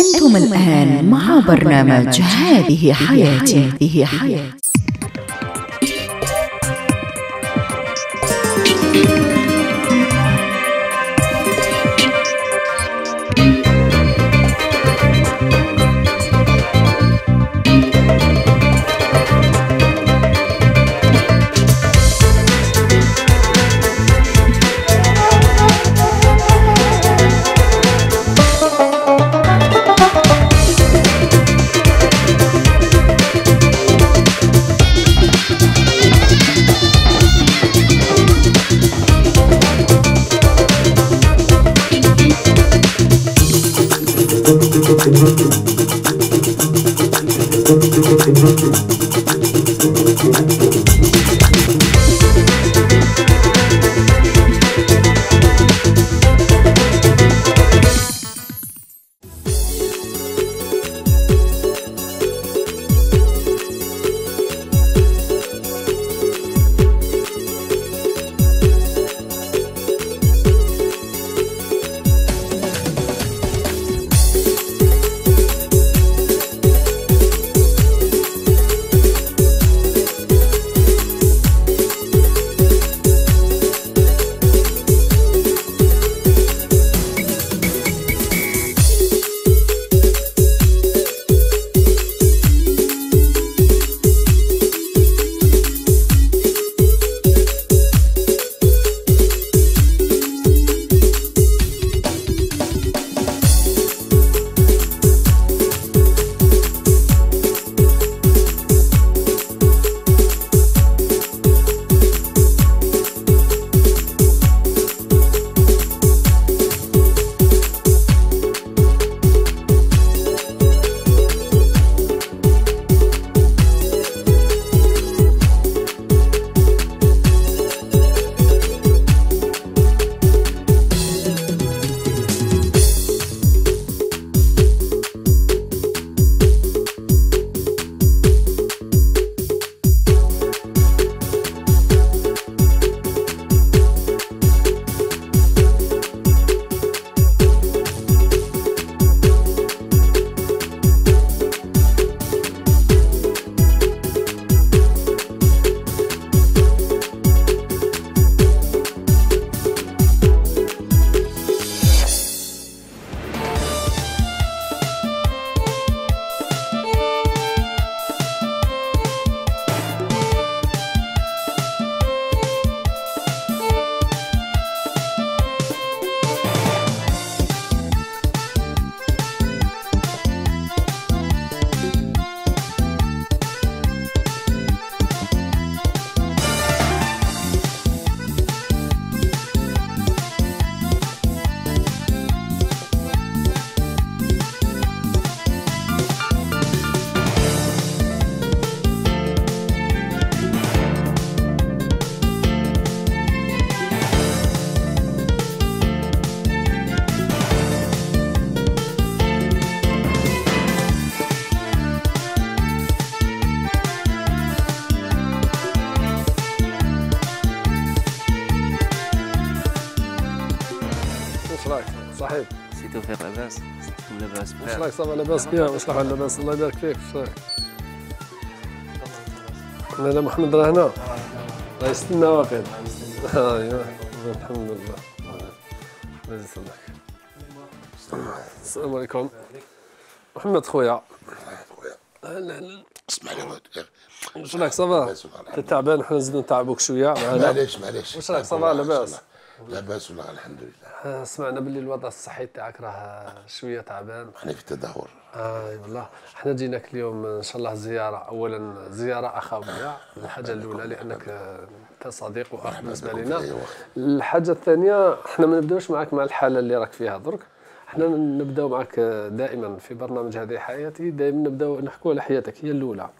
أنتم الآن مع برنامج هذه حياتي. هذه حياتي. رايك ça va لاباس واش راح لاباس الله يبارك فيك. واش رايك لا محمد راه هنا؟ راه يستنى واقيلا. ايوا الحمد لله. الله يسلمك. السلام عليكم. محمد خويا. أهلا أهلا اسمع لي. واش رايك ça va؟ انت تعبان حنا نزيدو نتعبوك شوية. معنا معليش معليش. واش رايك ça va لاباس لاباس والله. الحمد لله. آه، سمعنا باللي الوضع الصحي تاعك راه شوية تعبان. إحنا في التدهور. أي والله. إحنا جيناك اليوم إن شاء الله زيارة اولا زيارة اخويه الحاجة الأولى لأنك آه، أنت صديق وأخ بالنسبة لنا. أي وقت. الحاجة الثانية إحنا ما نبداوش معك مع الحالة اللي راك فيها درك. إحنا نبداو معك آه، دائما في برنامج هذه حياتي. دائما نبداو نحكوا على حياتك هي الأولى.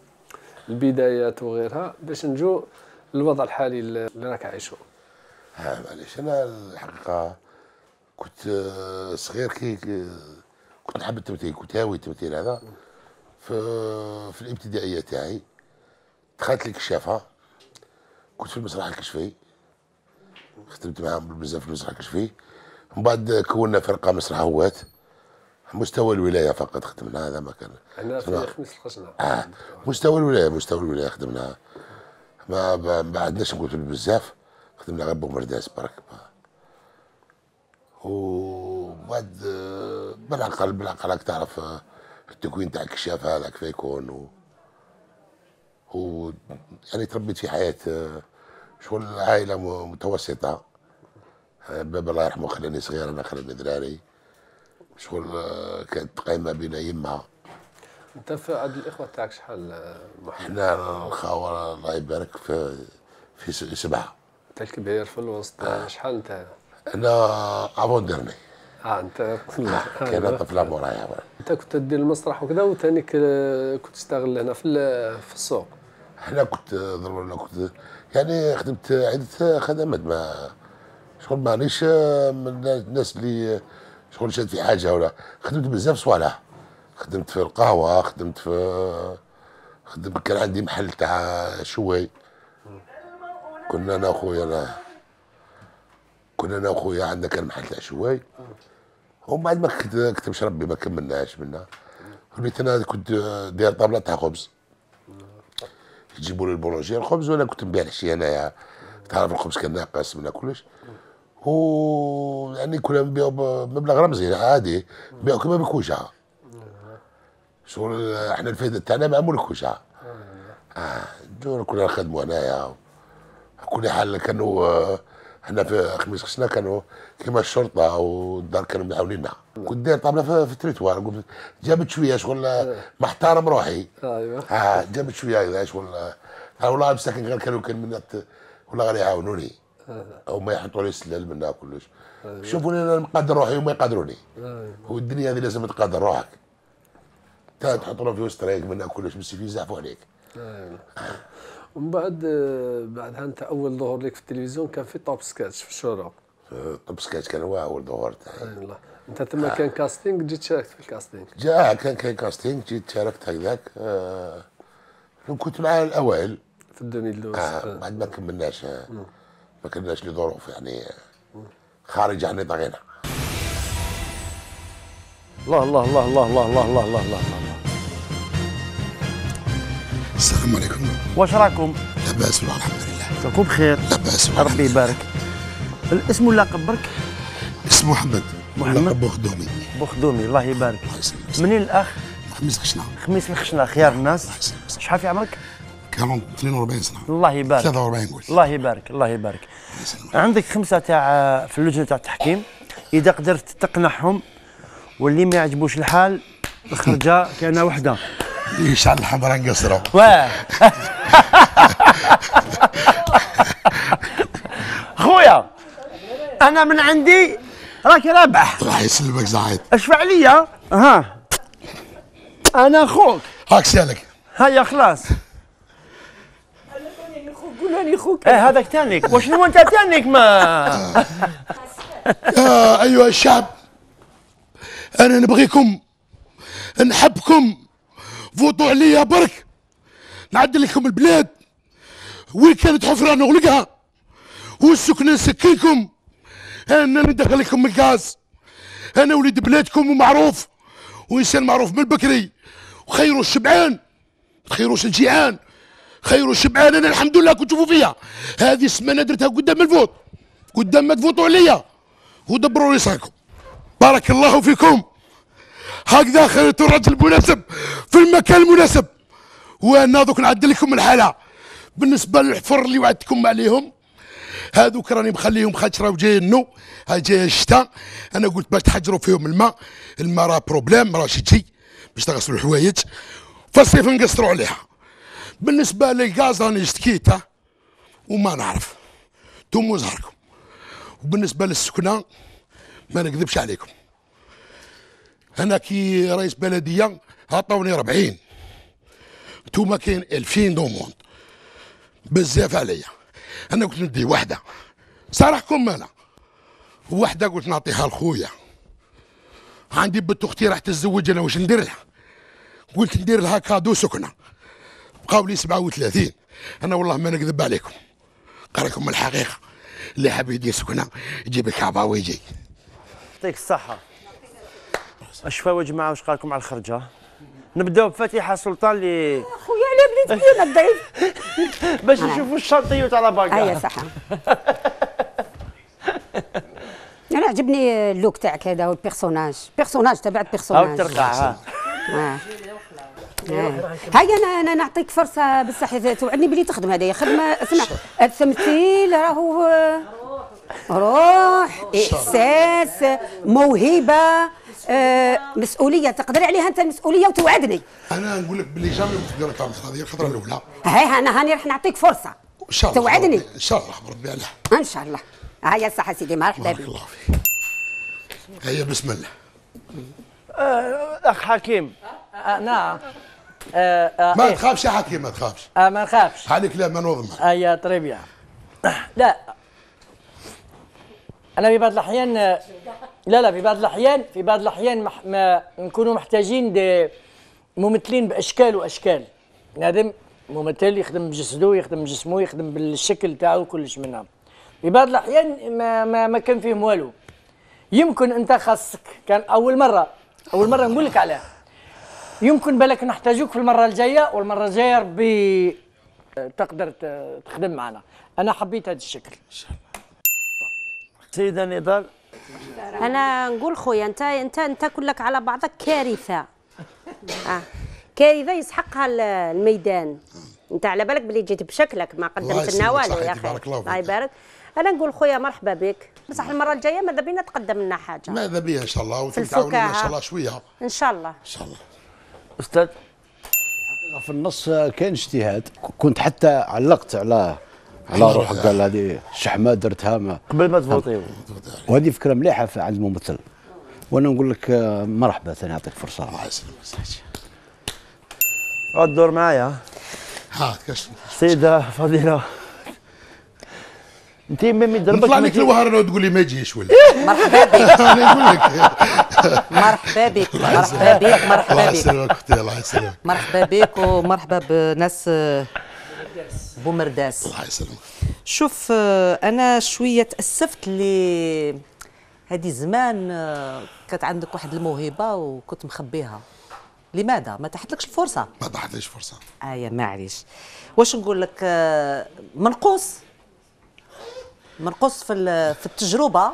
البدايات وغيرها. باش نجو للوضع الحالي اللي راك عايشه. ها معليش. أنا الحقيقة كنت آه، صغير كي كنت نحب التمثيل كنت هاوي التمثيل هذا في في الإبتدائية تاعي. دخلت لي كشافه كنت في المسرح الكشفي. خدمت معاهم بزاف في المسرح الكشفي. من بعد كونا فرقة مسرح هوات مستوى الولاية فقط خدمنا هذا ما كان. هنا في. خميس القشنه آه. مستوى الولاية مستوى الولاية خدمنا. ما ما عندناش نقول بزاف. خدمنا غير بومرداس برك. وبعد بالعقل بالعقل راك تعرف التكوين تاع الكشاف هذا كيف يكون و, و يعني تربيت في حياة شغل عائلة متوسطة. بابا الله يرحمه خلاني صغير أنا خلاني دراري شغل كانت قايمة بين يمه أنت في عاد الإخوة تاعك شحال محمد؟ إحنا الخاوة الله يبارك في في س- سبعة. انت الكبير في الوسط آه، شحال انت؟ أنا افون ديرني آه انت أيوة. طفلة مورايا انت كنت تدير المسرح وكذا وثاني كنت تشتغل هنا في في السوق. إحنا كنت ضروري أنا كنت يعني خدمت عدة خدمات ما شغل مانيش من الناس اللي شغل شاد في حاجة ولا. خدمت بزاف صوالح. خدمت في القهوة خدمت في خدمت كان عندي محل تاع شوي. كنا أنا أخويا كنا أنا أخويا عندنا كان محل تاع شوي ومن بعد ما كت- كتبش ربي ما كملناش منها وليت أنا كنت داير طابلة تاع خبز. يجيبوا لي البولونجي الخبز وأنا كنت نبيع الشيء انايا تعرف الخبز كان ناقص من كلش. و يعني كنا نبيعوا بمبلغ رمزي عادي. نبيعوا كما بكوشة شغل إحنا الفايدة تاعنا معمول كوشة آه كنا نخدموا هنايا. كل حال كانوا آه، إحنا في خميس خشنا كانوا كما الشرطة والدار كانوا معاونينا كنت داير طابلة في, في التريتوار قلت جابت شوية شغل آه، محترم روحي. أيوه. آه جابت شوية شغل آه والله مساكن غير كانوا كان من والله غير يعاونوني. أو ما يحطوا لي سلال منها كلش. شوفوني أنا مقدر روحي وما يقدروني. والدنيا هذه لازم تقدر روحك. تا تحطنا في وسط رايك منها كلش بس في يزعفوا عليك. أيوة. ومن بعد آه، بعدها انت أول ظهور لك في التلفزيون كان في Top Sketch في الشروق آه، Top Sketch كان هو أول ظهور. تاعي أنت تما كان casting جيت شاركت في ال casting. جاء كان كان casting جيت شاركت هكذاك. آه كنت مع الأوائل. في 2012 آه بعد ما كملناش آه. ما كناش لظروف يعني آه، خارج عن نطاق غنى الله الله الله الله الله الله الله الله الله الله. السلام عليكم. واش راكم؟ لا بأس والله الحمد لله. راكم بخير. لا بأس والله. ربي يبارك. الاسم واللقب برك اسمه محمد. محمد؟ لقب خدومي بخدومي الله يبارك. الله يسلمك. منين الأخ؟ خميس خشنا خميس الخشنه خيار الناس. شحال في عمرك؟ كانوا 42 سنة. الله يبارك. 43 قلت الله يبارك الله يبارك. عندك خمسة تاع في اللجنة تاع التحكيم. إذا قدرت تقنعهم واللي ما يعجبوش الحال الخرجة كأنها وحدة. يشعل الحمراء نقصروا. واه. خويا أنا من عندي راك رابح. الله يسلمك زعيد اشفع عليا ها. أنا أخوك. هاك سالك هيا خلاص. إيه هذاك تانيك. وشنو أنت تانيك ما؟ يا أيها الشعب أنا نبغيكم نحبكم. فوتوا عليا برك. نعدل لكم البلاد. وين كانت حفرة نغلقها؟ والسكنه نسكنكم؟ أنا ندخل لكم الغاز. أنا وليد بلادكم ومعروف. وإنسان معروف من البكري وخير الشبعان. خيروش الجيعان. خير الشبعان. أنا الحمد لله كنت تشوفوا فيا هذه السمانه درتها قدام الفوت قدام ما تفوتوا عليا. ودبروا رزقكم بارك الله فيكم. هكذا خليتوا الرجل المناسب في المكان المناسب. وأنا دوك نعدل لكم الحالة. بالنسبة للحفر اللي وعدتكم عليهم هذوك راني مخليهم خشرة وجاي النو هاي جاي الشتاء أنا قلت باش تحجروا فيهم الماء. الماء راه problème راه تجي باش تغسلوا الحوايج. فالصيف نقصروا عليها. بالنسبة للغاز راني اشتكيته وما نعرف. توموا زهركم. وبالنسبة للسكنة ما نكذبش عليكم. أنا كي رئيس بلدية عطاوني 40 انتوما كاين 2000 demandes بزاف عليا. أنا قلت ندي واحدة صراحكم أنا. واحدة قلت نعطيها لخويا. عندي بنت أختي راح تتزوج أنا واش ندير لها قلت ندير لها cadeau سكنة. بقاو لي 37 أنا والله ما نكذب عليكم. قال الحقيقة. اللي حاب يدير سكنة. يجيب الكعبة ويجي. يعطيك الصحة. اش فاوا جماعة واش قال لكم على الخرجة؟ نبداو بفاتحه سلطان اللي خويا على بليت فينا الضيف باش نشوفوا الشنطيه تاع هيا باكا صح. أنا عجبني اللوك تاعك هذا والبيرسوناج بيرسوناج تبعت بيرسوناج ترقع ها. آه. آه. هيا أنا أنا نعطيك فرصة بصح توعدني بلي تخدم هذه خدمة اسمع. التمثيل راهو آه، روح إحساس موهبة آه، مسؤولية. تقدري عليها أنت المسؤولية وتوعدني. أنا نقول لك باللي جامي تقدر تعمل هذه الخطرة الأولى. هاي أنا هاني راح نعطيك فرصة. إن شاء الله توعدني. إن شاء الله بربي عليها. إن شاء الله. هيا صح سيدي مرحبا بارك بك الله فيك. هيا بسم الله. أخ حكيم. آه نعم. آه آه ما إيه. تخافش يا حكيم ما تخافش. آه ما نخافش. عليك لا ما نوضم هيا طري بيان لا أنا في بعض الأحيان لا لا في بعض الأحيان في بعض الأحيان مح ما نكونوا محتاجين ممثلين بأشكال وأشكال. نادم ممثل يخدم بجسده يخدم بجسمه يخدم بالشكل تاعو كلش منها. في بعض الأحيان ما ما, ما كان فيهم والو. يمكن أنت خاصك كان أول مرة أول مرة نقول لك عليها. يمكن بالك نحتاجوك في المرة الجاية والمرة الجاية ربي آه، تقدر تخدم معنا. أنا حبيت هذا الشكل. سيده نضال أنا نقول خويا انت انت أنت كلك على بعضك كارثة. آه. كارثة يسحقها ال- الميدان. أنت على بالك بلي جيت بشكلك ما قدمت لنا والو يا أخي. الله. يبارك. أنا نقول خويا مرحبا بك. بصح المرة الجاية ماذا بينا تقدم لنا حاجة؟ ماذا بيا إن شاء الله وتعاونونا إن. شاء الله شوية. إن ان شاء الله. شاء الله. أستاذ؟ في النص كان اجتهاد كنت حتى علقت على على روحك قال هذه الشحمه درتها ما قبل ما تفوتيو وهذه فكرة مليحة في- عند الممثل. وأنا نقول لك آه، مرحبا ثاني يعطيك فرصة. الله يسلمك. عود دور معايا. ها كاش سيدة فضيلة. انت ميمي ضربك نطلع ما لك الوهران وتقول لي ما يجيش ولا؟ مرحبا بك. أنا نقول لك. مرحبا بك. مرحبا بك. الله مرحبا بك. يسلمك أختي الله يسلمك. مرحبا بك ومرحبا بناس آه، بومرداس. الله يسلمك. شوف آه، أنا شوية تأسفت اللي هذه زمان آه، كانت عندك واحد الموهبة وكنت مخبيها. لماذا؟ ما تحتلكش الفرصة. ما ضحتليش فرصة. ايا معليش. واش نقول لك آه، منقوص. منقوص في في التجربة.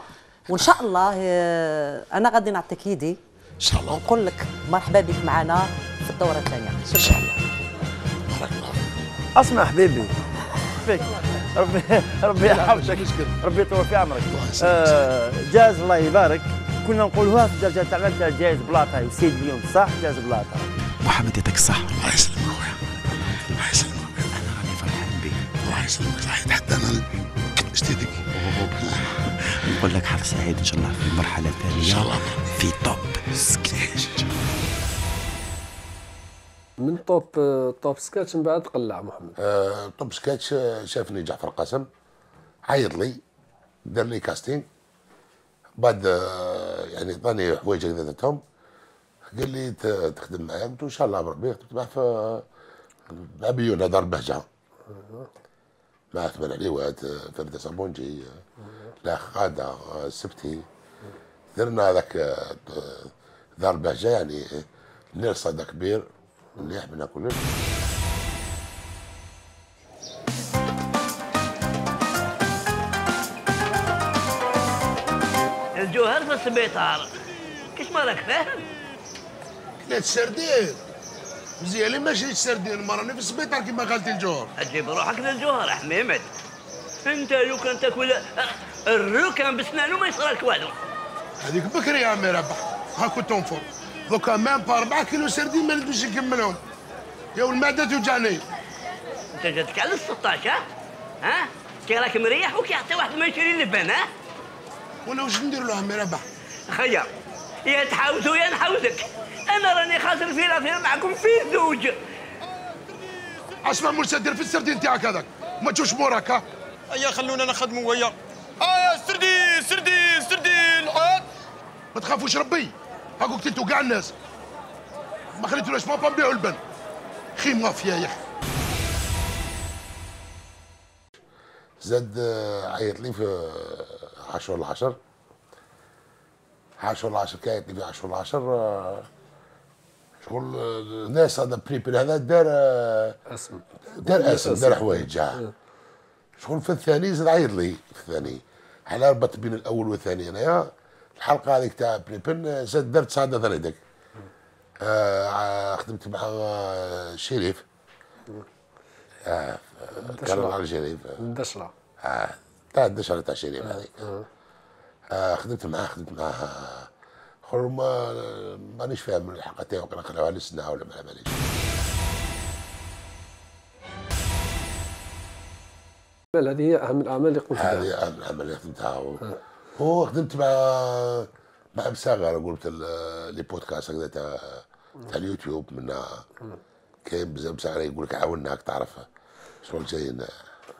وإن شاء الله آه، أنا غادي نعطيك يدي. إن شاء الله. ونقول لك مرحبا بك معنا في الدورة الثانية. شكرا. بارك الله اسمع حبيبي. فيك. ربي ربي يحفظك ربي يطول في عمرك. آه جاز الله يبارك. كنا نقولوها في الدرجه تاعنا تاع جايز بلاطة يسيد اليوم صح؟ جاز بلاطة. محمد يعطيك الصحة الله يسلمك خويا. الله يسلمك. أنا راني فرحان بك الله يسلمك. صحيح حتى أنا اشتيتك نقول لك حظ سعيد إن شاء الله في المرحلة الثانية. إن شاء الله. في توب من توب Top Sketch من بعد قلع محمد. آه، Top Sketch شافني جعفر قاسم عيط لي دار لي casting بعد آه، يعني عطاني حوايج هكذا درتهم قال لي تخدم معايا. قلت إن شاء الله بربي خدمت معاه في مع بيونا دار بهجة. مع ثمان عليوات آه، فردة صابونجي الاخ غاده آه، السبتي درنا هذاك دار بهجة يعني نير صدى كبير. مليح منها كلش الجوهر في السبيطار. كيش مالك فاهم؟ كلات السردين مزيان ما شريت سردين مرة. أنا في السبيطار كيما قالت الجوهر. تجيب روحك للجوهر يا حميمد أنت لو كان تاكل الركن بسنانه ما يصير لك والو. هذيك بكري يا عمي ربح. ها كنت تنفر. دوكا مام با 4 كيلو سردين ما نقدرش نكملهم. يا والمعدة توجعني. انت جاتك على ال 16 ها؟ ها؟ كي راك مريح وكي حتى واحد ما يشري اللبان ها؟ وأنا واش ندير له عمي ربح؟ خيا يا تحاوزوا يا نحاوزك. أنا راني خاسر في l'affaire معكم في زوج اسمع موسى دير في السردين تاعك هذاك. ما تشوش موراك ها؟ هيا خلونا نخدموا ويا. آه سردين سردين سردين. عاد ما تخافوش ربي. هاكو قتلتوا كاع الناس. ما خليتوناش ما نبيعوا البن. خي مافيا يا أخي. زاد آه، عيط لي في 10 ولا 10 عاشور العشر كانت في عاشور العشر آه، شغل آه، الناس هذا بريبل هذا دار اسم. دار اسم دار حوايج آه. شغل في الثاني زاد عيط لي في الثاني. على ربط بين الأول والثاني أنايا. الحلقة هذيك تاع بريبن زاد درت صعدة ثاني آه خدمت مع آه، شريف. آه كان على شريف. الدشرة آه تاع الدشرة تاع شريف هذيك. آه. خدمت معاه خدمت معاه خل ما مانيش فاهم الحلقة تاعو كان خلاوها لسنا ولا ما ماليش هذه هي أهم الأعمال اللي قمت بها هذه أهم العمل اللي خدمتها هو خدمت مع مع messages قلت ال- لي بودكاست هكذا تاع تاع اليوتيوب منها كاين بزاف messages يقول لك عاوناك تعرف شغل جايين.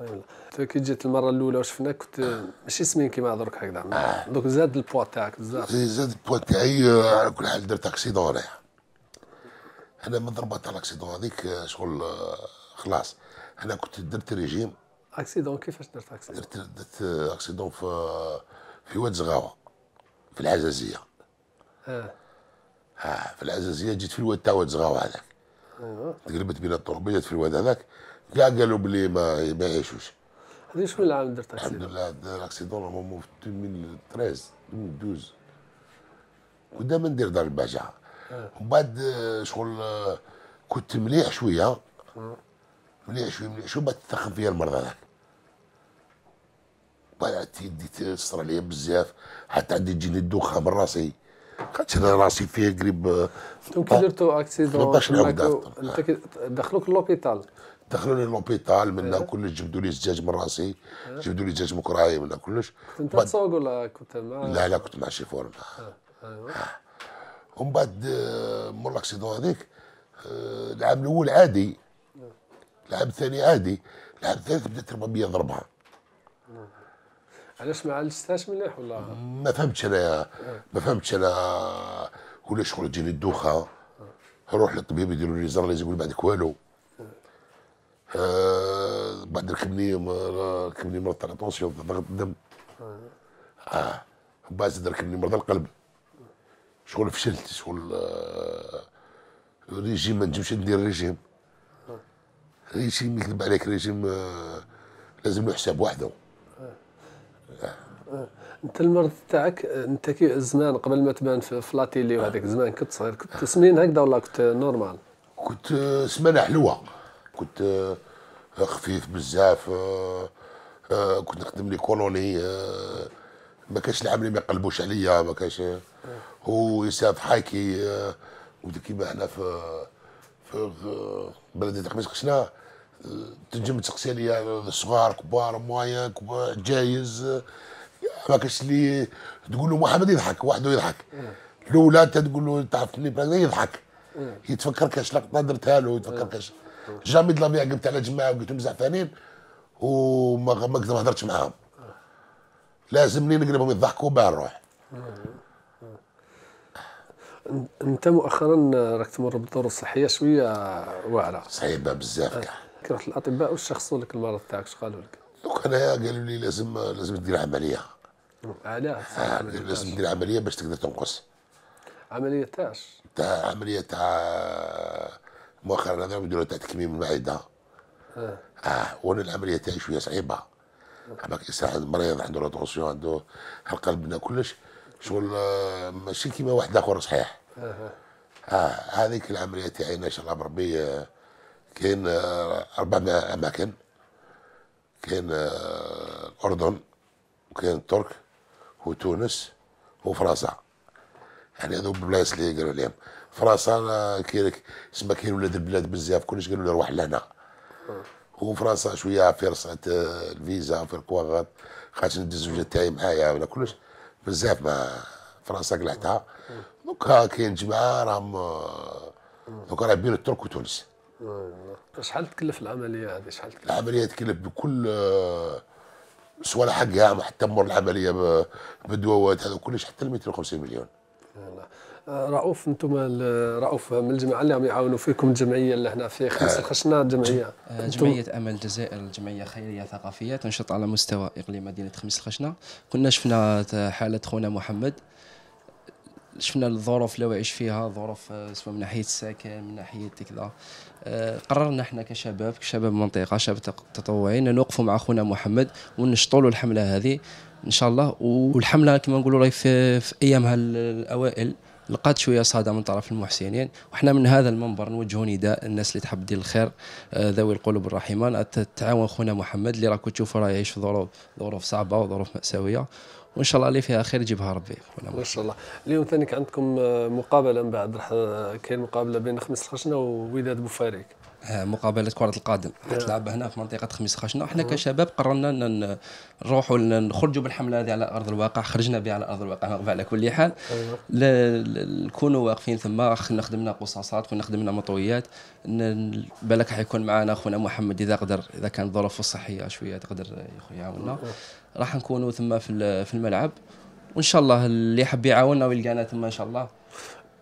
أنت كي جيت المرة الأولى وشفناك كنت ماشي سمين كيما درك هكذا. دوك زاد البوا تاعك بزاف زاد البوا تاعي آه، على كل حال درت accident انايا أنا من ضربة تاع ال accident هذيك آه، شغل آه، خلاص. أنا كنت درت régime. accident كيفاش درت accident؟ درت درت أكسيدون في في واد زغاوة في العزازية. آه. ها في العزازية جيت في الواد تاع واد زغاوة هذاك. ايوا تقلبت بين الطربيات في الواد هذاك كاع قالوا بلي ما ما يعيشوش. هذه شكون العام درت الحمد accident لله دار accident normalement في 2013 2012 كنت دائما ندير دار البهجه ومن بعد آه، شغل آه، كنت مليح شوية. مليح شوية مليح شوية بعد تثخن فيا المرض هذاك. بعد يدي تأثر عليا بزاف حتى عندي تجيني الدوخه من راسي خاطر أنا راسي فيه قريب كي درتوا accident 18 عقده تماكو- انت كي دخلوك l'hôpital دخلوني l'hôpital منا كلش جبدوا لي زجاج من راسي. جبدوا لي زجاج مكراي منا كلش. كنت بعد- تسوق ولا كنت مع لا لا كنت مع شيفور. ايوا ومن بعد مور لاكسيدون هذيك. العام الأول عادي. العام الثاني عادي. العام الثالث بدات الربابيه ضربها. علاش ما عالجتهاش مليح ولا ما فهمتش أنا ما فهمتش أنا. ولا شغل تجيني الدوخة. نروح للطبيب يديروا لي زر يقول بعدك والو آه بعد ركبني ركبني مرض تاع ضغط الدم. آه بعد زاد ركبني مرض القلب. شغل فشلت شغل آه ريجيم ما نجمش ندير régime. régime يكذب عليك ريجيم آه لازم له حساب وحده. انت المرض تاعك انت كي زمان قبل ما تبان في la télé وهذاك زمان كنت صغير كنت سمين هكذا ولا كنت normal؟ كنت سمانة حلوة. كنت آه، خفيف بزاف آه، آه، كنت نخدم لي كولوني ما كانش العام اللي ما يقلبوش عليا ما كانش هو يساف حاكي كيما إحنا في في بلدية خميس قشنا تنجم تسقسي عليا صغار كبار كبار جايز آه، ما كانش اللي تقول له محمد يضحك وحده يضحك. الأولى أنت تقول له تعرفني يضحك. يتفكر كاش لقطة درتها له يتفكر كاش. jamais de la vie قمت على جماعة وقلت لهم زعفانين وما ما هضرتش معاهم. لازمني نقلبهم يضحكوا باه نروح. أنت مؤخرا راك تمر بظروف صحيه شوية واعرة. صعيبه بزاف كاع. كي رحت للاطباء واش شخصوا لك المرض تاعك اش قالوا لك؟ دوك أنايا قالوا لي لازم لازم دير عملية. علاه آه، لازم دير عملية باش تقدر تنقص. عملية تاعش تاع عملية تاع مؤخرا هذا يديروا تاع تكميم المعدة. آه. آه وأنا العملية تاعي شوية صعيبة. عمك يساعد المريض عنده لا طونسيون عنده القلب كلش شغل آه، ماشي كيما واحد آخر صحيح. آه. آه هذيك العملية تاعي إن شاء الله بربي آه، كاين آه، أربع ما- أماكن. كاين آه، الأردن وكاين ترك وتونس وفرنسا يعني هذو البلايص اللي قالوا لهم فرنسا كاين اسمها كاين ولاد البلاد بزاف كلش قالوا لي روح لهنا. وفرنسا شوية في رصعة آه، الفيزا في الكواغط خاطر ندي الزوجه تاعي معايا ولا كلش. بزاف ما فرنسا قلعتها. دوكا كاين جماعة راهم دوكا راه بين الترك وتونس شحال تكلف العملية هذه؟ شحال تكلف؟ العملية تكلف بكل آه، سواء حقها حتى مر العملية بالدواوات هذا كلش حتى ل 250 مليون. آه، رؤوف أنتم رؤوف من الجماعه اللي عم يعاونوا فيكم الجمعيه اللي هنا في خمس الخشنه جمعية. آه، أنتم- جمعية أمل الجزائر الجمعية خيرية ثقافية تنشط على مستوى إقليم مدينة خميس الخشنة كنا شفنا حالة خونا محمد. شفنا الظروف اللي هو يعيش فيها ظروف آه، سواء من ناحية السكن من ناحية كذا. آه، قررنا إحنا كشباب كشباب المنطقة شباب تطوعيين نوقفوا مع خونا محمد ونشطوا له الحملة هذه إن شاء الله. والحملة كما نقولوا راهي في, في أيامها ال- الأوائل لقات شوية صدى من طرف المحسنين. وحنا من هذا المنبر نوجهوا نداء الناس اللي تحب دير الخير آه، ذوي القلوب الرحيمة. تعاون خونا محمد اللي راكم تشوفوا راه يعيش في ظروف ظروف صعبة وظروف مأساوية. وإن شاء الله اللي فيها خير يجيبها ربي. ما شاء الله. اليوم ثاني عندكم آه، مقابلة من بعد. راح آه، كاين مقابلة بين خميس الخشنه ووداد بوفاريك آه، مقابلة كرة القدم. تلعب هنا في منطقة خميس خشنة. وحنا كشباب قررنا نروحوا نخرجوا بالحملة هذه على أرض الواقع. خرجنا بها على أرض الواقع على كل حال. أيوة. نكونوا واقفين ثم خدمنا قصاصات كنا خدمنا مطويات بالك حيكون معنا أخونا محمد إذا قدر إذا كانت ظروفه الصحيه شوية تقدر يعاوننا راح نكونوا ثم في ال- في الملعب. وإن شاء الله اللي يحب يعاوننا ويلقانا ثم إن شاء الله.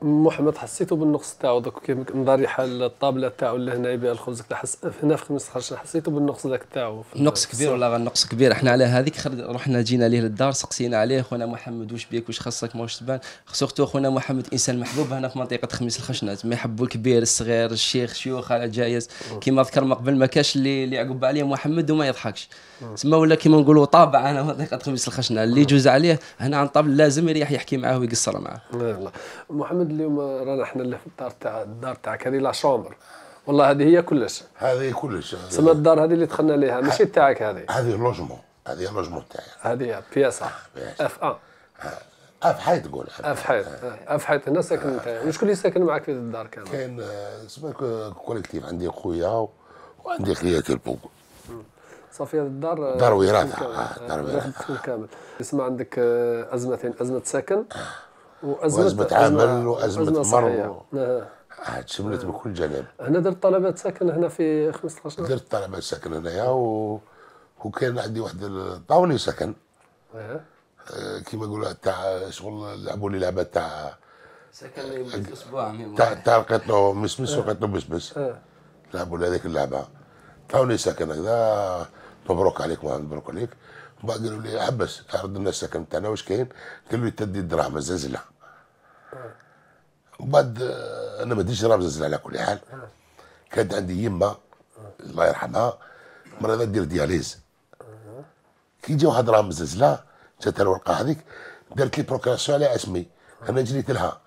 محمد حسيتوا بالنقص تاعو دوك كيف مضاريحه الطابلة تاعو اللي هنا يبيع الخبز حس... هنا في خميس الخشنه حسيتوا بالنقص ذاك تاعو. نقص. كبير ولا غير نقص كبير؟ إحنا على هذيك خرج رحنا جينا ليه للدار سقسينا عليه خونا محمد واش بيك؟ واش خاصك؟ واش تبان؟ surtout خونا محمد إنسان محبوب هنا في منطقة خميس الخشنات ما يحبوا الكبير الصغير الشيخ شيوخ على جايز. كيما ذكر من قبل ما كاش اللي اللي يعقب عليه محمد وما يضحكش. تسمى ولا كيما نقولوا طابع أنا منطقة خميس الخشنه اللي يجوز عليه هنا عن table لازم يريح يحكي معاه ويقصر معاه. محمد اليوم رانا إحنا اللي في الدار تاع الدار تاعك هذه لا شومبر والله هذه هي كلش. هذه كلش سما الدار هذه اللي دخلنا ليها ماشي تاعك هذه. هذه لوجمون هذه لوجمون تاعي. هذه بياسة. أف ا أف حي تقول أف حيط أف حيط. هنا ساكن انت وشكون اللي ساكن معك في الدار كامل كاين آه، كو- كوليكتيف. عندي خويا وعندي خياتي البوك صافي هذه الدار دار. آه، دار آه،. تسكن كامل اسمع عندك آه، أزمتين أزمة سكن. وأزمة وأزمة عمل وأزمة صحية. مر. آه. عاد شملت بكل جانب هنا درت طلبات سكن هنا في 15 درت طلبة سكن هنايا و... وكان عندي واحد الطاولي سكن آه. آه، كيما يقولوا تاع شغل لعبوا لي لعبة تاع سكن أسبوع تاع تاع لقيتو مسمس ولقيتو بسبس آه. لعبوا لي هذيك اللعبة عطاوني سكن هكذا مبروك عليك ما مبروك عليك ومن بعد قالوا لي حبس عرض لنا السكن تاعنا واش كاين قالوا لي تدي الدراهم الزنزله ومن بعد آه، أنا ما ديتش دراهم زنزله على كل حال. كانت عندي يما الله يرحمها مريضه دير dialyse. كي جا واحد دراهم زنزله جاتها الورقة هذيك دارت لي procuration على اسمي. أنا جريت لها.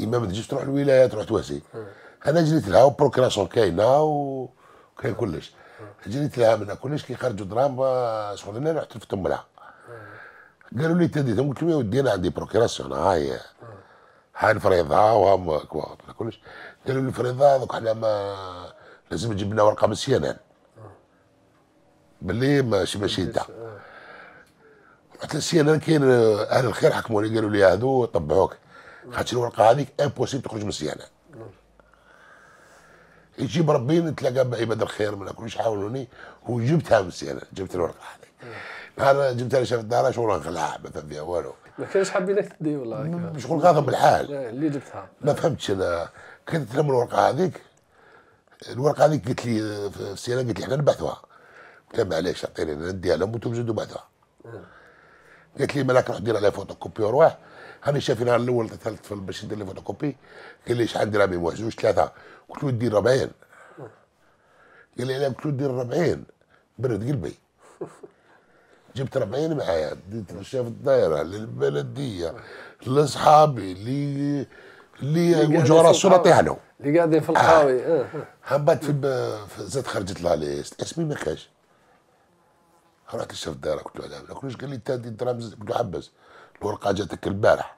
اما ما تجيش تروح الولاية تروح تواسي. أنا جريت لها و procuration كاينة وكاين كلش. جريت لها من كلش كي خرجوا دراهم آه، شغل أنا رحت لفتهم لها. قالوا لي تديتهم قلت لهم يا ودي أنا عندي procuration هاي. هاي الفريضة وهم كلش. قالوا لي الفريضة دوك إحنا ما لازم تجيب لنا ورقة من ال CNL باللي ماشي ماشي إنت. رحت لل CNL كاين آه، أهل الخير حكموني قالوا لي هادو طبعوك. خاطر الورقة هذيك امبوسيبل تخرج من السيانان يجيب ربي نتلاقى بعباد الخير من كلش حاولوني وجبتها من السيانان جبت الورقة هذيك. نهار جبتها لي شاف الدار شغل نخلعها؟ ما فيها والو. ما كانش حابينك تدي والله شغل غاضب بالحال. اللي جبتها. ما فهمتش أنا كنت لهم الورقة هذيك؟ الورقة هذيك قلت لي في السيانه قلت لي إحنا نبعثوها. قلت لها معليش اعطيني نديها لهم وأنتم زيدوا بعثوها. قالت لي ملاك روح دير عليها فوتوكوبي وروح. هاني شاف النهار الأول الثالث باش ندير لي فوتوكوبي قال لي شحال درهم واحد جوج ثلاثة. قلت له دير 40 قال لي لا قلت له دير 40 برد قلبي. جبت 40 معايا ديت شاف الدائره للبلدية لأصحابي اللي اللي وجهه. نعطيها لهم اللي قاعدين في القهاوي آه. آه. هبط في, في زاد خرجت la liste. اسمي ما كاش. رحت للشاف الدائره قلت له لا كلش قال لي؟ أنت دي الدراهم قلت له حبس الورقة جاتك البارح.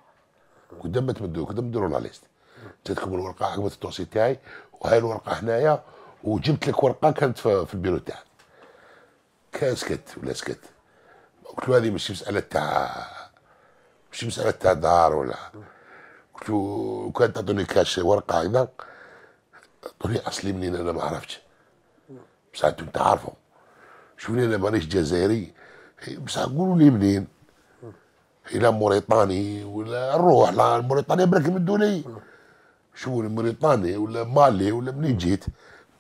قدام ما تمدوا قدام نديروا لها ليست. جاتكم الورقة عقبت التوصي تاعي. وهاي الورقة هنايا وجبت لك ورقة كانت في, في البيرو تاعك. كان سكت ولا سكت؟ قلت له هذه مش مسألة تاع مش مسألة تاع دار ولا. قلت له كان تعطوني كاش ورقة هكذا طريق أصلي منين أنا ما عرفتش. بصح أنتم تعرفوا. شوفني أنا مانيش جزائري. بصح قولوا لي منين. إلى موريتاني ولا نروح لا موريتانيا بالك يمدوا لي شوفوني موريتاني ولا مالي ولا منين جيت.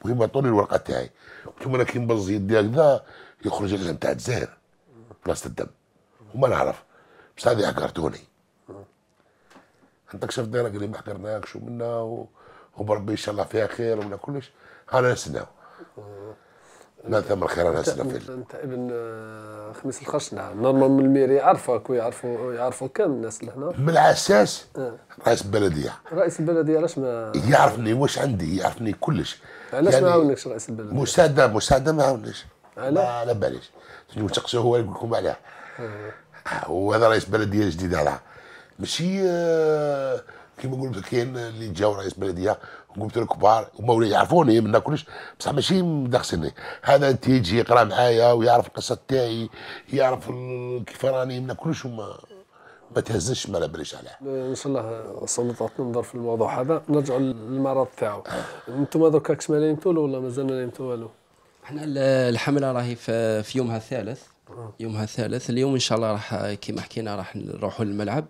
المهم عطوني الورقة تاعي. قلت لهم أنا كي نبز يدي هكذا يخرج العلم تاع الجزائر. بلاصه الدم. وما نعرف. بصح هذه عقرتوني أنت كشفت دينا قال لي ما حقرناكش ومنا و- وبربي إن شاء الله فيها خير ومنا كلش. أنا نسناو لا ثم الخير انا نسنا في أنت ابن آه، خميس الخشنة. normalement ال maire يعرفك ويعرفوا يعرفوا كم الناس اللي هنا؟ من الاساس آه. رئيس البلديه رئيس البلدية علاش ما يعرفني واش عندي؟ يعرفني كلش. علاش ما عاونكش رئيس البلدية؟ مساعده مساعدة ما عاونيش. علاش؟ ما على باليش تجيو تسقسوه هو يقول لكم عليها وهذا رئيس بلديه جديد هذا ماشي آه، كيما نقول لك كاين اللي جاو رئيس بلديه قلت له كبار هما يعرفوني منا كلش. بصح ماشي مدخسني. هذا انت يجي يقرا معايا ويعرف القصة تاعي يعرف كيف راني منا كلش وما ما تهزش ما باليش عليه إن شاء الله سلطات ننظر في الموضوع هذا. نرجع للمرض تاعو. أنتم دركا كش ما نيمتوا له ولا مازال ما نيمتوا والو إحنا ال- الحمله راهي في يومها الثالث. يومها الثالث. اليوم إن شاء الله راح كيما حكينا راح نروحوا للملعب.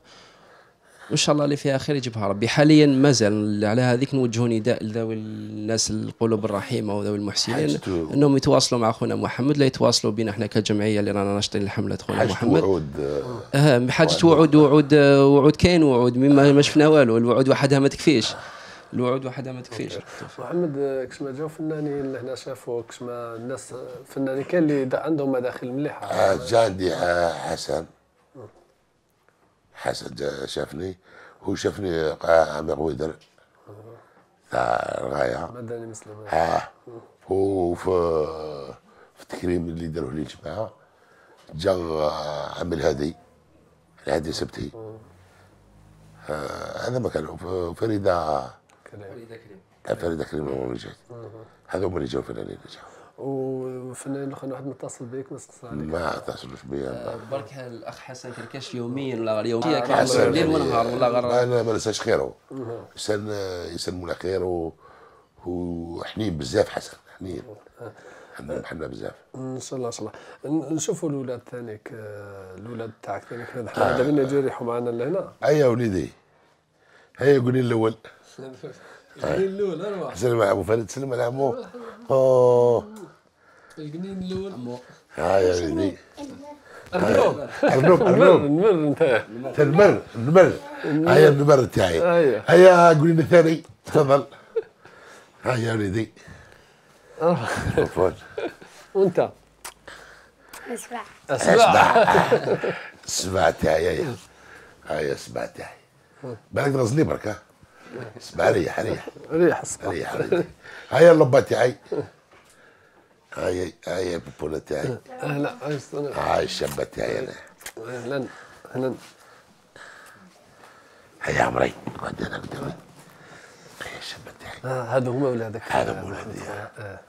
وإن شاء الله اللي فيها خير يجيبها ربي. حاليا مازال على هذيك نوجهوا نداء لذوي الناس القلوب الرحيمة وذوي المحسنين. إنهم يتواصلوا مع خونا محمد لا يتواصلوا بنا إحنا كجمعية اللي رانا ناشطين لحمله خونا حاجة محمد. وعود آه بحاجه وعود. وعود وعود كاين وعود. مما ما شفنا والو الوعود وحدها ما تكفيش. الوعود وحدها ما تكفيش. محمد آه، كش ما جاو فنانين اللي هنا شافوا كش ما الناس آه، فنانين كاين اللي دا- عندهم مداخل مليحة. آه، جا عندي آه، حسن. حسن جا شافني. هو شافني آه، عم غويدر تاع الغايه مدني مسلم آه. هو في في التكريم اللي داروه لي الجماعة. جا آه، عم الهادي الهادي سبتي. آه، هذا ما كان. ف- فريده آه، فريده كريم هو اللي جات. هذا هما اللي جاوا فنانين اللي جاوا وفنان الآخر واحد متصل بيك ما استقصى عليك. ما اتصلوش بيا برك الأخ حسن كركاش يوميا ولا غير يوميا؟ حسن. ليل ونهار ولا غير؟ أنا ما ننساش خيره. انسان انسان على خير و- وحنين بزاف حسن حنين. عندنا حنا بزاف. إن شاء الله إن شاء الله. نشوفوا الأولاد ثانيك آه، الأولاد تاعك ثانيك هذا دابا نجي يريحوا معنا لهنا. هيا وليدي. هيا قولي الأول. الأول أروح سلم على أبو فريد سلم على عمو أوه. القنين الأول ها يا وليدي أرنوب. ارنوب المر ارنوب المر انت المر. المر. هيا المر تاعي هيا. هيا. قولي لي الثاني تفضل. ها يا الميكروفون وأنت؟ أسمع. أسمع. أسمع. تاعي هيا هيا اسمع تاعي بالك تغزني برك ها اسمع ريح ريح ريح اسمع. ريح ريح. هيا اللبه تاعي هيا هيا البوبوله تاعي أهلا هاي الشابه تاعي أنا أهلا أهلا. هيا عمري. قد أنا قدامي هيا الشابه تاعي آه هذا هما ولادك هذا آه، ولادي. آه.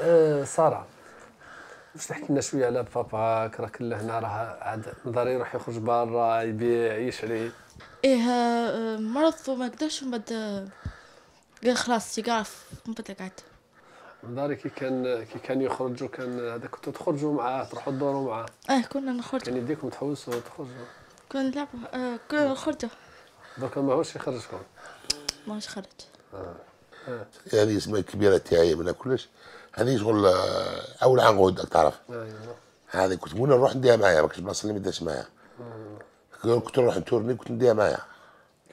آه سارة. واش تحكي لنا شوية على باباك راك لهنا راه عاد نظر يروح يخرج برا يبيع يشري. إيه مرض وما قدرش ومن بعد قال خلاص يقعف من بعد قعد. نظري كي كان كي كان يخرج وكان هذا كنتوا تخرجوا معاه تروحوا تدوروا معاه. آه كنا نخرج كان يديكم تحوسوا وتخرجوا. كنا نلعبوا آه، كنا نخرجوا. دوكا ماهوش يخرجكم. ماهوش خرج. آه. آه. هذه اسمها الكبيرة تاعي من كلش هذه شغل آه، أول عام غود تعرف؟ أيوه. هذه كنت وأنا نروح نديها معايا ما كنتش بلاصه اللي ما معايا. كنت نروح نتورني كنت نديها معايا.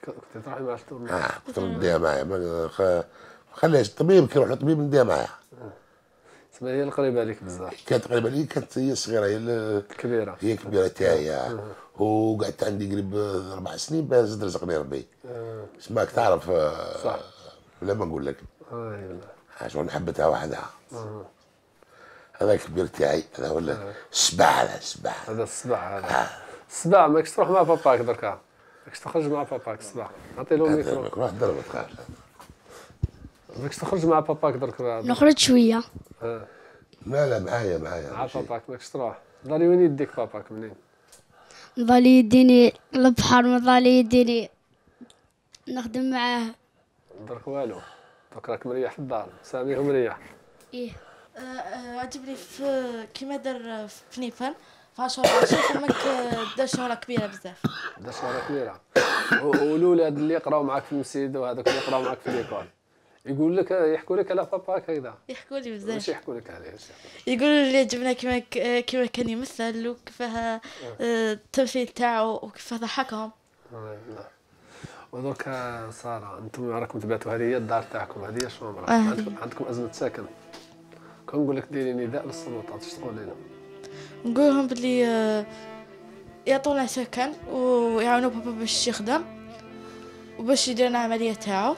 كنت تروحي مع التورني. آه كنت نديها معايا. ما الطبيب كي يروح للطبيب نديها معايا. تسمى هي القريبة عليك بزاف. كانت قريبة لي كانت هي الصغيره هي ال- الكبيره هي الكبيره تاعي آه. وقعدت عندي قريب أربع سنين باه زاد رزقني ربي. اسمعك تعرف آه، صح. ولا ما نقول لك. أيوه. شغل حبتها وحدها آه. هذا الكبير تاعي هذا ولا السبع هذا السبع هذا الصباع هذا. الصباع ماكش تروح مع باباك دركا ماكش تخرج مع باباك الصباح عطي له الميكرو روح ضرب تخاف ماكش تخرج مع باباك درك. نخرج شوية. آه. لا لا معايا معايا. مع باباك ماكش تروح. داري وين يديك باباك منين؟ مظل يديني البحر مظل يديني نخدم معاه. درك والو. درك راك مريح في الدار سامي هو مريح. إيه آه، آه، عجبني في كيما دار في نيفان في عشرة عشرة فماك دار شهرة كبيرة بزاف. دا شهرة كبيرة. والولاد اللي يقراو معاك في المسجد وهذوك اللي يقراو معاك في ليكول يقول لك يحكوا لك على باباك هكذا يحكوا لي واش بزاف يحكوا لك عليه؟ واش يقولوا لي عجبنا كيما كيما كان يمثل وكيفاه آه، التمثيل تاعو وكيفاه ضحكهم. يحكوا؟ ودرك سارة أنتم راكم تبعتوا هذه هي الدار تاعكم هذه هي الشومبره آه، هذه. عندكم, عندكم أزمة سكن كون نقول لك ديري نداء للسلطات اش تقول لنا؟ نقول لهم بلي آه، يعطونا سكن ويعاونوا بابا باش يخدم وباش يدير العملية تاعو.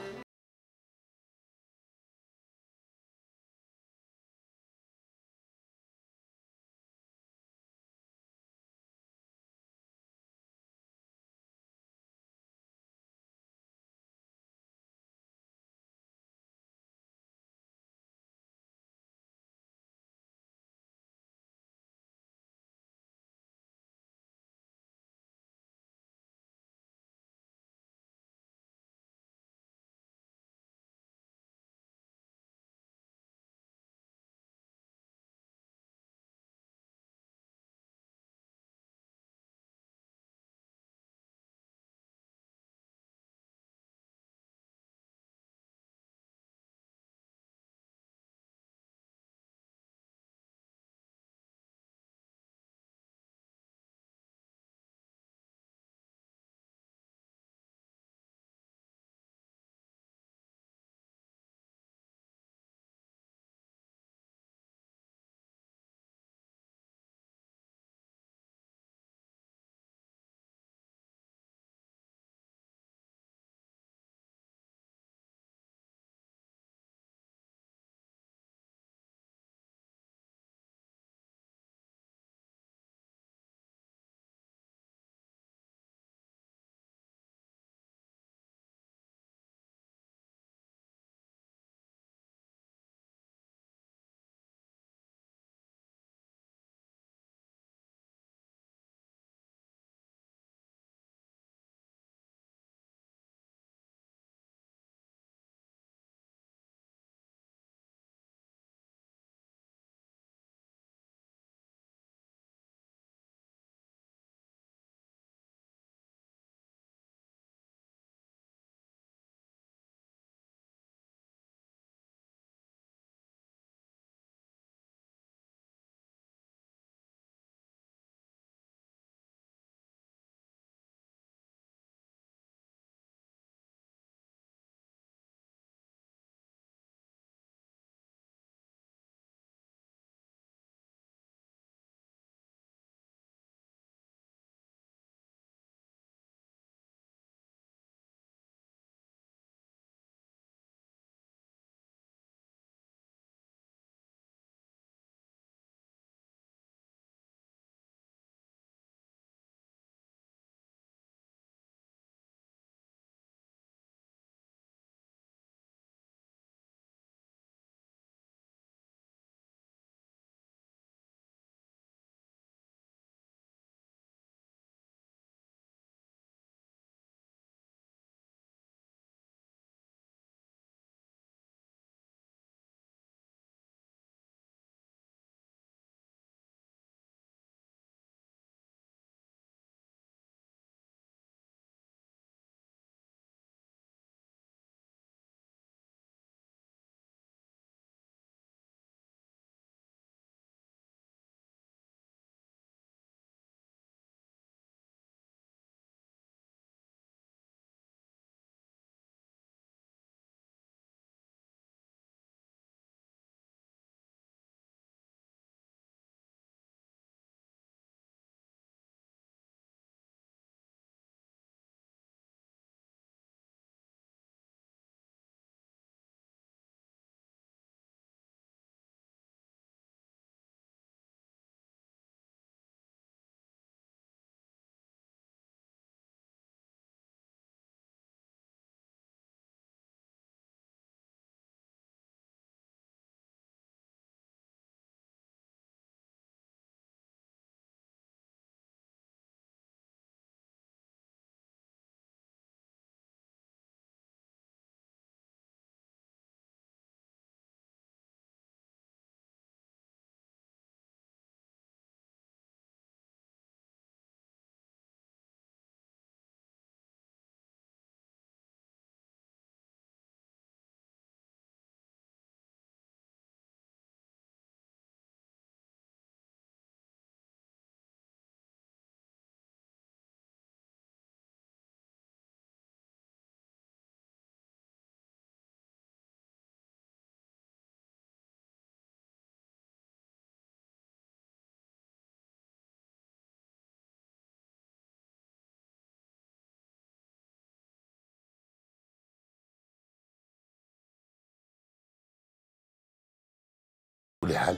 كل حال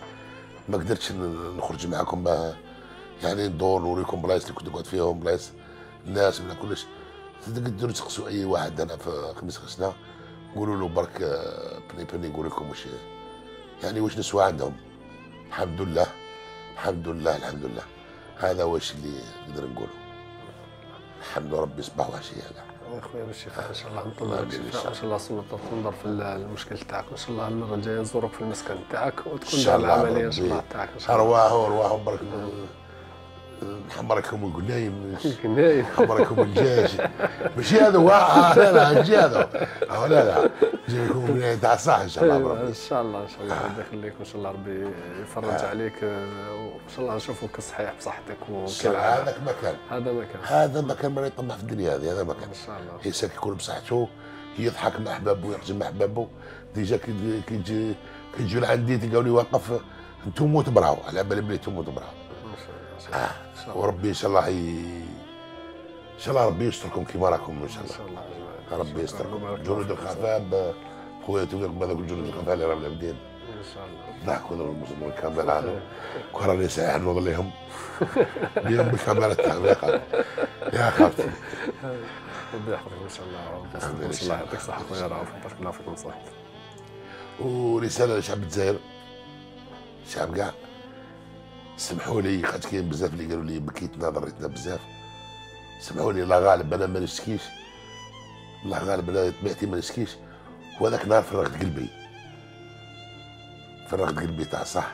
ما قدرتش نخرج معكم ما يعني ندور نوريكم بلايص اللي كنت نقعد فيهم بلايص الناس ولا كلش. تقدروا تسقسوا أي واحد أنا في خميس خشنا قولوا له برك آه، بني بني يقول لكم وش يعني وش نسوى عندهم. الحمد لله الحمد لله الحمد لله. هذا واش اللي نقدر نقوله. الحمد ربي صباح وعشيه هذا. يا خويا بالشفاء إن شاء الله الله لك الشفاء. وان شاء الله السلطه تنظر في المشكل تاعك وإن شاء الله المره الجايه نزورك في المسكن تاعك وتكون دار العملية إن شاء الله تاعك إن شاء الله. ارواحه ارواحه برك نحمركم القنايم قنايم نحمركم الجاج. ماشي هذا آه، لا لا ماشي هذا. لا لا. جاي لكم القنايم تاع ان شاء الله بربي ان شاء الله ان شاء الله ربي يخليك وان شاء الله ربي يفرج آه. عليك آه، وان شاء الله نشوفك صحيح بصحتك صح، هذاك مكان هذا مكان هذا مكان ما يطمع في الدنيا هذه هذا مكان ان شاء الله الانسان كيكون بصحته يضحك مع احبابه ويخرج مع احبابه ديجا كي كي كيجيو لعندي تلقاوني واقف أنتم وتبرعوا على بالي بلي أنتم وتبرعوا آه. وربي ان شاء الله. ان شاء الله ربي يستركم كيما راكم ان شاء الله ربي يستركم جنود الخفاء خويا توفيق هذوك الجنود الخفاء اللي راهم العبدين إن شاء الله. ضحكوا المسلمين كامل عنهم كون راني سايح نوض لهم اليوم بالكاميرا تاعهم يا خالتي. ربي يحفظك إن شاء الله إن شاء الله يعطيك الصحه خويا رؤوف بارك الله فيكم صحتك ورسالة لشعب الجزائر. الشعب كاع سمحوا لي خاطر كاين بزاف اللي قالوا لي بكيتنا ضريتنا بزاف. سمحوا لي الله غالب أنا ما نشكيش. الله غالب أنا طبيعتي ما نشكيش. وهذاك نهار فرغت قلبي. فرغت قلبي تاع صح.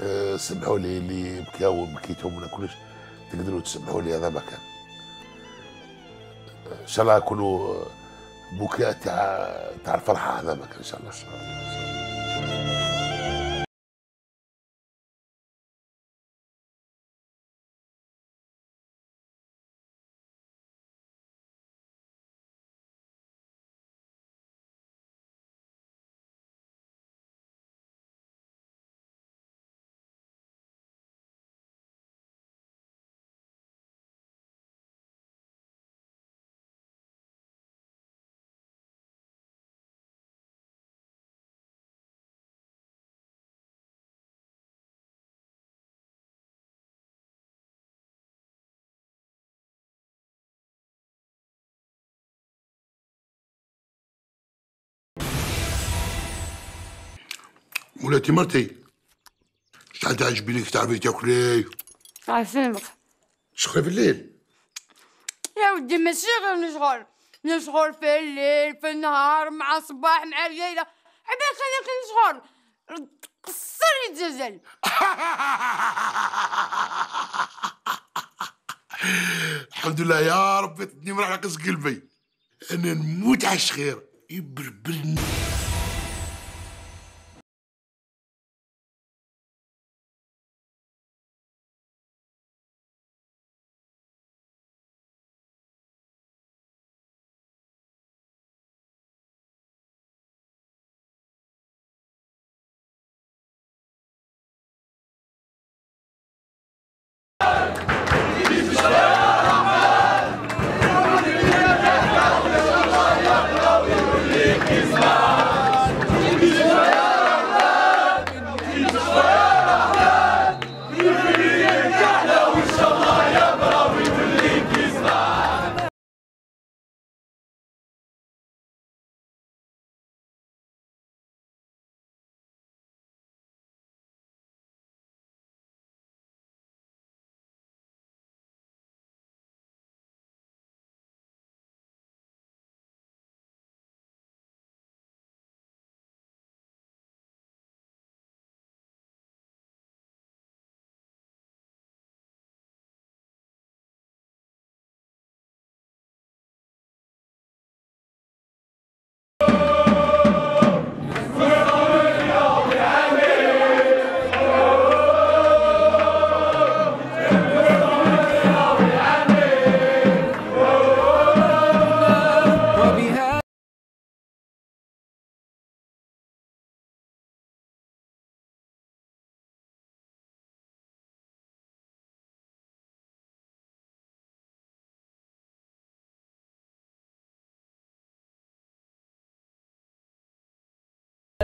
أه سمحوا لي اللي بكاو وبكيتهم ولا كلش تقدروا تسمحوا لي هذا كان إن شاء الله كله بكاء تاع تاع الفرحة هذا ما كان إن شاء الله. مولاتي مرتي. شحال تعجبني لك تعرفي تاكلي عارفينك شخري في الليل. يا ودي ماشي غير نشغل نشغل في الليل في النهار مع الصباح مع الليلة عبالك خليك نشغل. قصر الجزل. الحمد لله يا ربي تدني مرة على قص قلبي. أنا نموت على الشخير. يبربرني.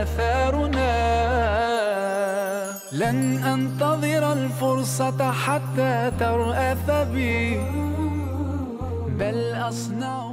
آثارنا. لن أنتظر الفرصة حتى ترأف بي بل أصنع